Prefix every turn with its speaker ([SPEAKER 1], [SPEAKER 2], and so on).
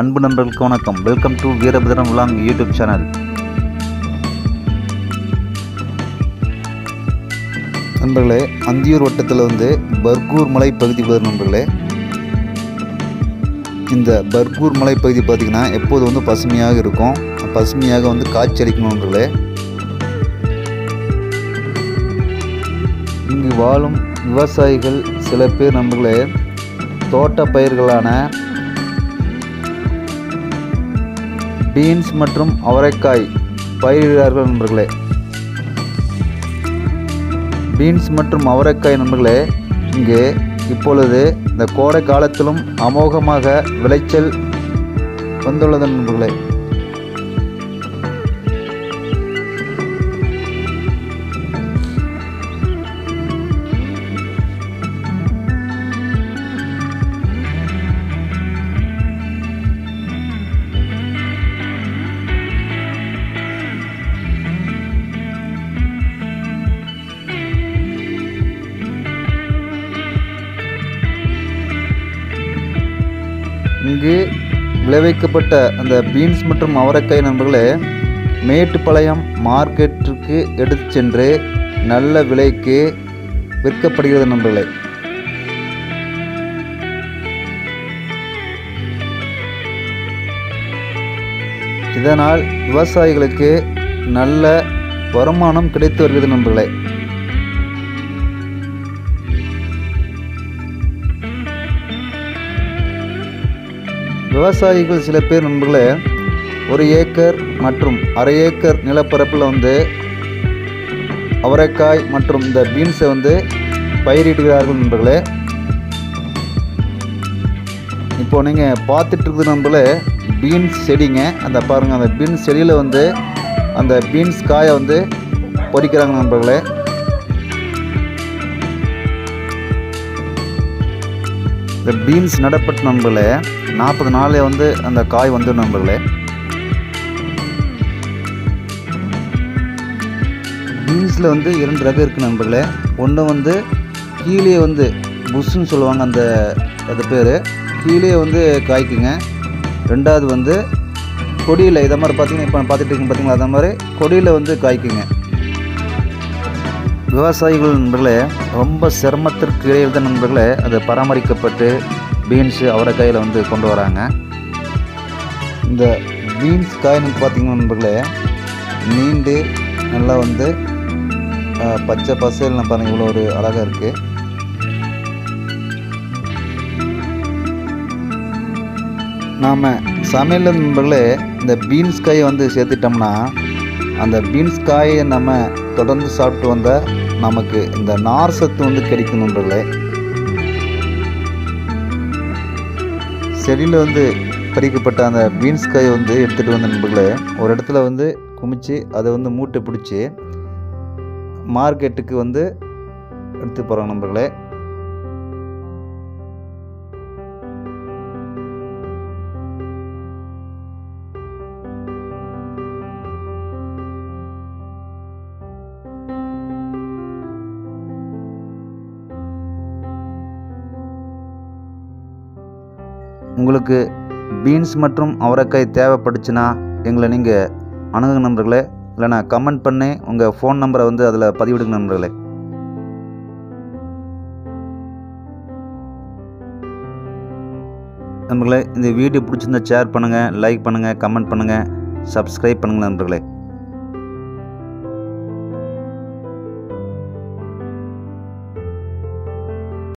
[SPEAKER 1] அன்பு நண்பர்களுக்கு வணக்கம். வெல்கம் டு வீரபத்ரம் விலாங் யூடியூப் சேனல் நண்பர்களே அந்தியூர் வட்டத்தில் வந்து பர்கூர் மலை பகுதி வரும் நண்பர்களே. இந்த பர்கூர் மலை பகுதி பார்த்திங்கன்னா எப்போது வந்து பசுமையாக இருக்கும்? பசுமையாக வந்து காட்சியளிக்கணும் நண்பர்களே. இங்கு வாழும் விவசாயிகள் சில பேர் நண்பர்களே தோட்ட பயிர்களான பீன்ஸ் மற்றும் அவரைக்காய் பயிரிடுகிறார்கள் நண்பர்களே. பீன்ஸ் மற்றும் அவரைக்காய் நண்பர்களே இங்கே இப்பொழுது இந்த கோடை காலத்திலும் அமோகமாக விளைச்சல் வந்துள்ளது நண்பர்களே. இங்கு விளைவிக்கப்பட்ட அந்த பீன்ஸ் மற்றும் அவரைக்காய் நண்பர்களே மேட்டுப்பாளையம் மார்க்கெட்டிற்கு எடுத்து சென்று நல்ல விலைக்கு விற்கப்படுகிறது நண்பர்களே. இதனால் விவசாயிகளுக்கு நல்ல வருமானம் கிடைத்து வருகிறது நண்பர்களே. விவசாயிகள் சில பேர் நண்பர்களே ஒரு ஏக்கர் மற்றும் அரை ஏக்கர் நிலப்பரப்பில் வந்து அவரைக்காய் மற்றும் இந்த பீன்ஸை வந்து பயிரிடுகிறார்கள் நண்பர்களே. இப்போ நீங்கள் பார்த்துட்டு இருக்குது நண்பர்களே பீன்ஸ் செடிங்க. அந்த பாருங்கள் அந்த பீன்ஸ் செடியில் வந்து அந்த பீன்ஸ் காயை வந்து பொறிக்கிறாங்க நண்பர்களே. இந்த பீன்ஸ் நடப்பட்ட நண்பர்களே நாற்பது நாளே வந்து அந்த காய் வந்து நண்பர்களே. பீன்ஸில் வந்து இரண்டு ரகம் இருக்குது நண்பர்களே. ஒன்று வந்து கீழே வந்து புஷ்ஷுன்னு சொல்லுவாங்க அந்த அது பேர். கீழே வந்து காய்க்குங்க. ரெண்டாவது வந்து கொடியில் இதை மாதிரி பார்த்தீங்கன்னா இப்போ பார்த்துட்டு இருக்கீங்க பார்த்தீங்களா அதே மாதிரி கொடியில் வந்து காய்க்குங்க. விவசாயிகள் நண்பர்களே ரொம்ப சிரமத்திற்கு இடையில் தான் நண்பர்களே அது பராமரிக்கப்பட்டு பீன்ஸு அவரைக்காயில் வந்து கொண்டு வராங்க. இந்த பீன்ஸ் காயின்னு பார்த்திங்கன்னா நண்பர்களே நீண்டு நல்லா வந்து பச்சை பசேல்னு பாருங்கள் இவ்வளோ ஒரு அழகாக இருக்குது நாம் சமையல் நண்பர்களே இந்த பீன்ஸ் காயை வந்து சேர்த்துட்டோம்னா அந்த பீன்ஸ் காயை நம்ம தொடர்ந்து சாப்பிட்டு வந்தால் நமக்கு இந்த நார் சத்து வந்து கிடைக்கும் செடியில் வந்து பறிக்கப்பட்ட அந்த பீன்ஸ் காயை வந்து எடுத்துகிட்டு வந்த நண்பர்களே ஒரு இடத்துல வந்து குமிச்சு அதை வந்து மூட்டை பிடிச்சி மார்க்கெட்டுக்கு வந்து எடுத்து போகிறாங்க நண்பர்களே. உங்களுக்கு பீன்ஸ் மற்றும் அவரைக்காய் தேவைப்பட்டுச்சுன்னா எங்களை நீங்கள் அணுகுங்க நண்பர்களே. இல்லைனா கமெண்ட் பண்ணி உங்கள் ஃபோன் நம்பரை வந்து அதில் பதிவிடுங்க நண்பர்களே. நண்பர்களே இந்த வீடியோ பிடிச்சிருந்தா ஷேர் பண்ணுங்கள் லைக் பண்ணுங்கள் கமெண்ட் பண்ணுங்கள் சப்ஸ்கிரைப் பண்ணுங்கள் நண்பர்களே.